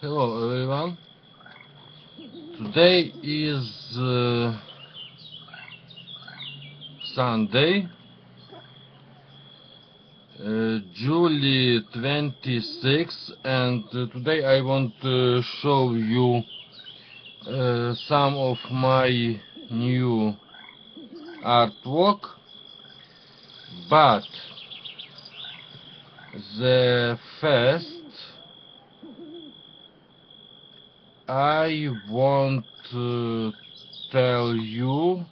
Hello everyone. Today is uh, Sunday, uh, July 26, and uh, today I want to show you uh, some of my new artwork, but the first I want to tell you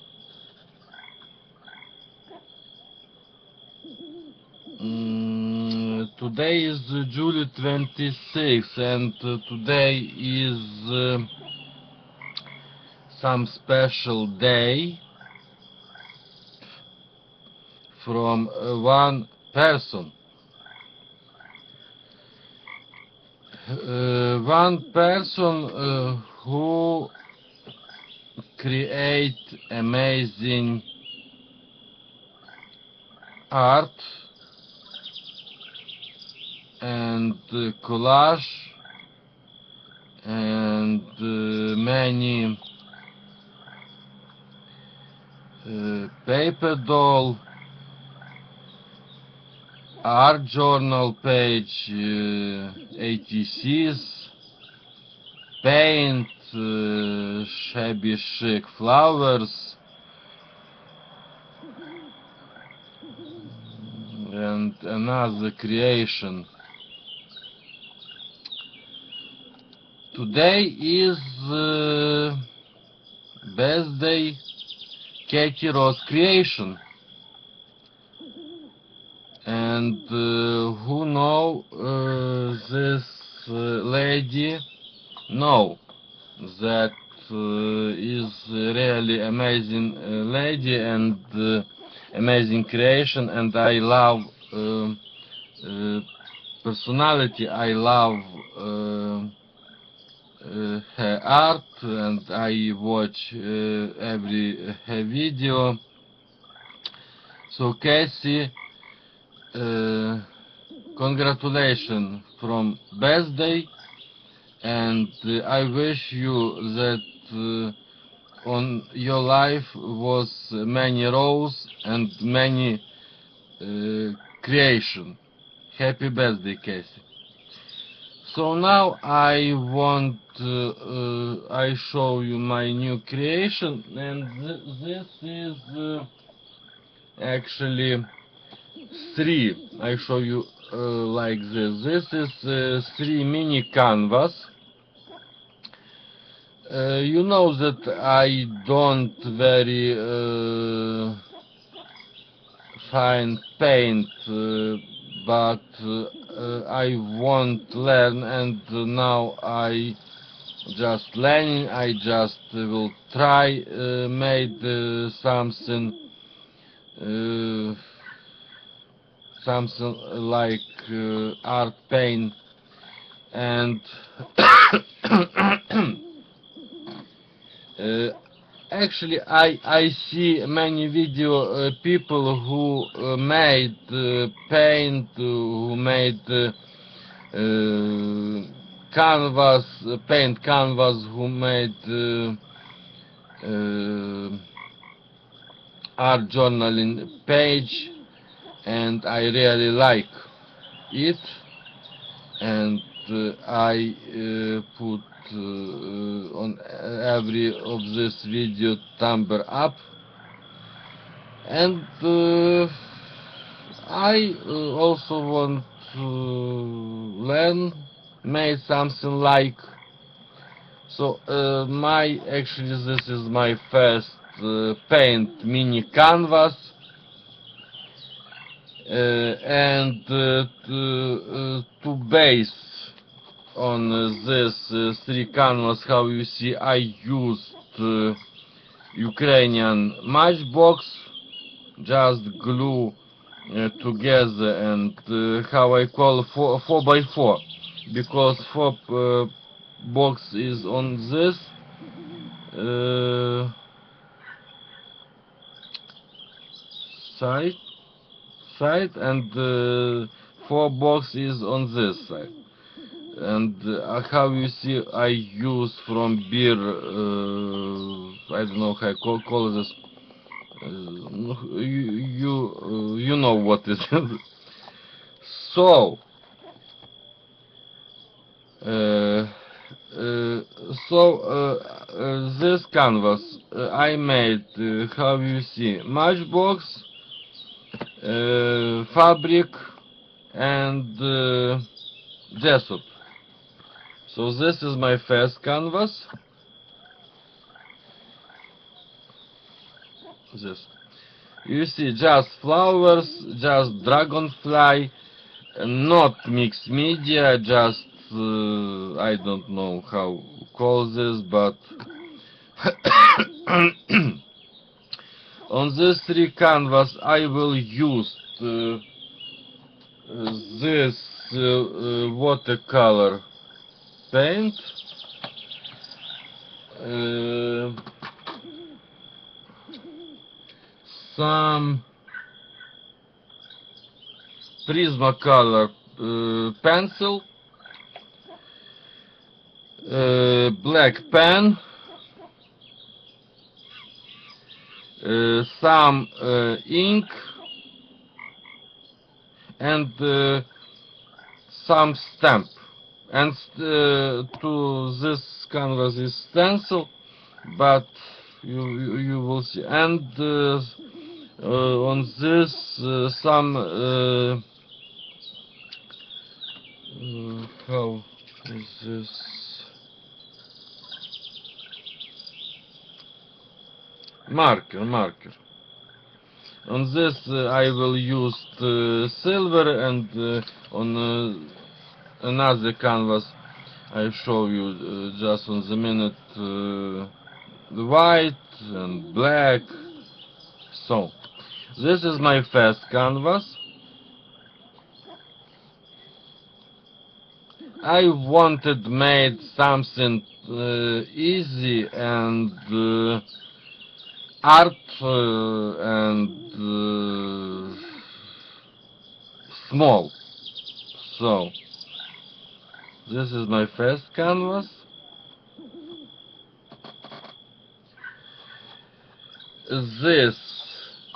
mm, today is uh, July 26 and uh, today is uh, some special day from uh, one person uh, one person uh, who create amazing art and uh, collage and uh, many uh, paper doll art journal page, uh, ATCs, paint, uh, shabby chic flowers, and another creation. Today is uh, birthday Cathy Rose creation and uh, who know uh, this uh, lady know that uh, is really amazing uh, lady and uh, amazing creation and I love personality. I love uh, her art and I watch uh, every her video. So Casey congratulations from birthday and uh, I wish you that uh, on your life was many roles and many uh, creation. Happy birthday, Casey. So now I want uh, I show you my new creation and th this is uh, actually three I show you uh, like this. This is uh, three mini canvas. Uh, you know that I don't very uh, fine paint uh, but uh, I want learn and now I just learning. I just will try made something something like uh, art paint and uh, actually I I see many video uh, people who uh, made uh, paint uh, who made canvas paint canvas who made art journaling page and I really like it. And uh, I uh, put uh, on every of this video thumb up. And uh, I uh, also want to learn make something like so uh, my actually this is my first paint mini canvas and uh, to, uh, to base on uh, this uh, three canvas how you see I used uh, Ukrainian matchbox just glue uh, together and uh, how I call 4, 4 by 4 because 4 uh, box is on this uh, side side and uh, four boxes on this side. And uh, how you see I use from beer uh, I don't know how I call, call this uh, you you, uh, you know what is. So uh, so this canvas I made how you see matchbox fabric and gesso so this is my first canvas. This. You see just flowers just dragonfly not mixed media just uh, I don't know how call this but on this three canvas I will use uh, this uh, uh, watercolor paint. Uh, some Prismacolor uh, pencil. Black pen uh, some uh, ink and uh, some stamp. And uh, to this canvas is stencil but you you, will see. And uh, uh, on this uh, some uh, uh, how is this marker marker. On this uh, I will use uh, silver and uh, on uh, another canvas I show you uh, just on the minute uh, white and black. So this is my first canvas. I wanted made something easy and art and uh, small. So this is my first canvas. This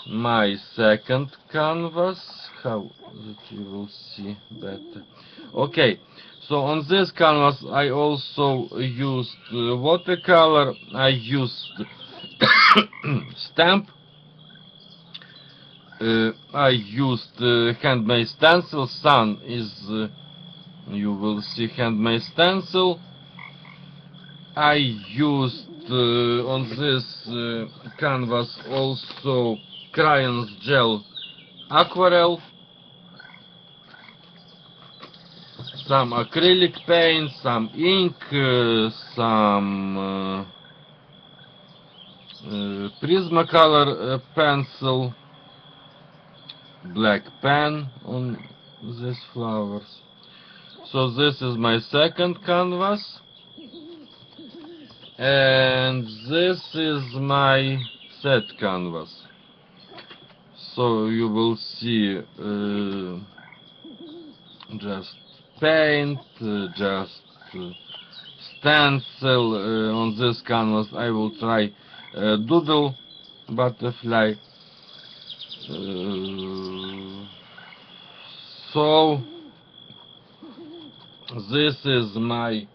my second canvas. How that you will see better. Okay so on this canvas I also used watercolor. I used stamp. Uh, I used uh, handmade stencil. Sun is uh, you will see handmade stencil. I used uh, on this uh, canvas also crayons gel aquarelle some acrylic paint some ink uh, some Prismacolor pencil, black pen on these flowers. So this is my second canvas, and this is my set canvas. So you will see uh, just paint, uh, just uh, stencil on this canvas. I will try uh, doodle butterfly. Uh, so this is my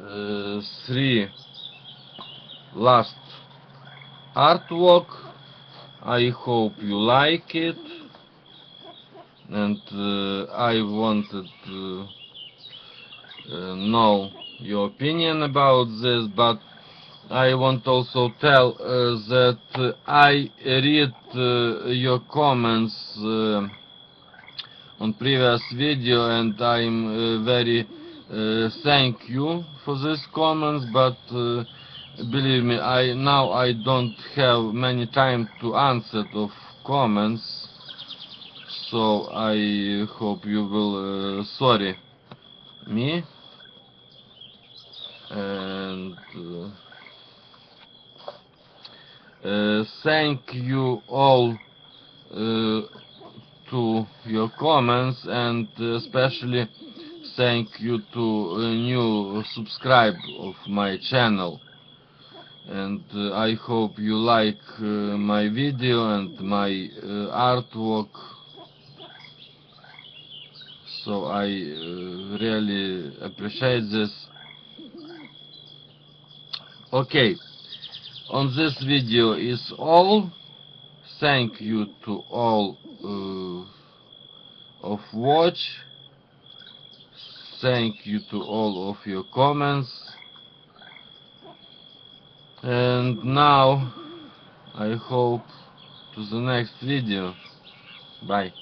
uh, three last artwork. I hope you like it. And uh, I wanted to uh, know your opinion about this but I want also tell uh, that I read uh, your comments uh, on previous video and I'm very thank you for these comments but believe me I now I don't have many time to answer of comments so I hope you will uh, sorry me. And uh, thank you all uh, to your comments and especially thank you to uh, new subscribe of my channel. And uh, I hope you like uh, my video and my uh, artwork. So I uh, really appreciate this. Okay on this video is all. Thank you to all uh, of watch. Thank you to all of your comments. And now I hope to the next video. Bye